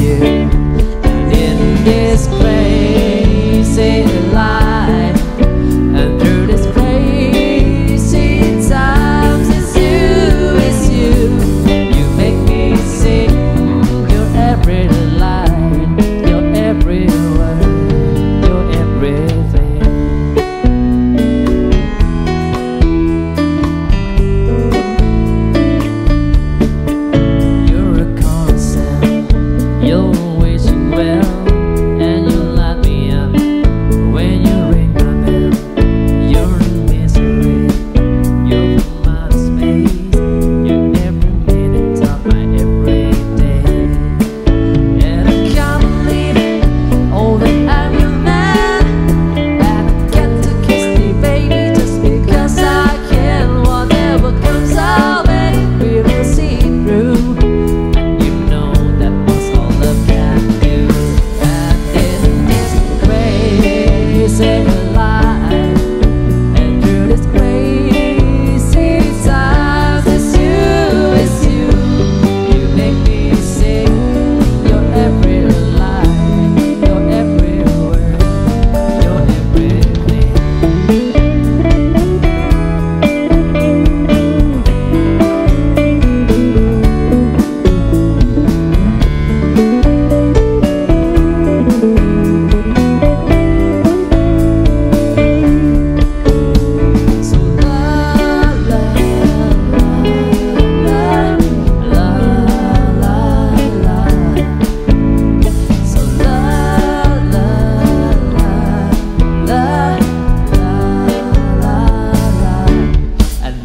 you in this place.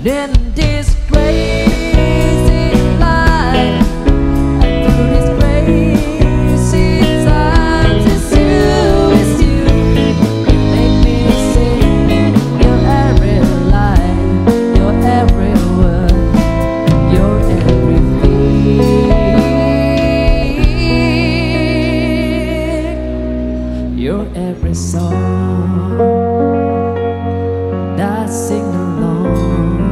in this crazy life. And through crazy times it's you it's you. Make me your every line your every word your everything your every song that sing along.